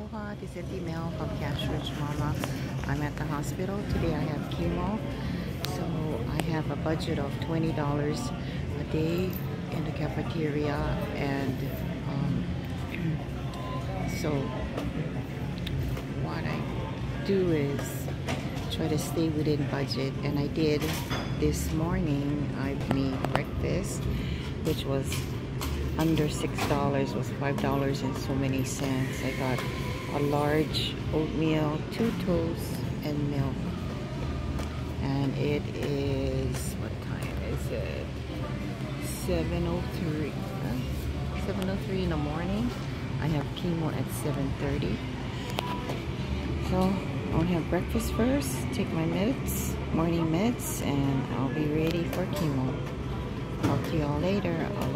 Aloha, this is Mel from Cash Rich Mama. I'm at the hospital. Today I have chemo. So I have a budget of $20 a day in the cafeteria and um, so what I do is try to stay within budget and I did this morning I made breakfast which was under six dollars was five dollars and so many cents. I got a large oatmeal two toasts and milk. And it is what time is it? 703 huh? 703 in the morning. I have chemo at 730 so I'll have breakfast first take my meds morning meds and I'll be ready for chemo. Talk to y'all later. Aloha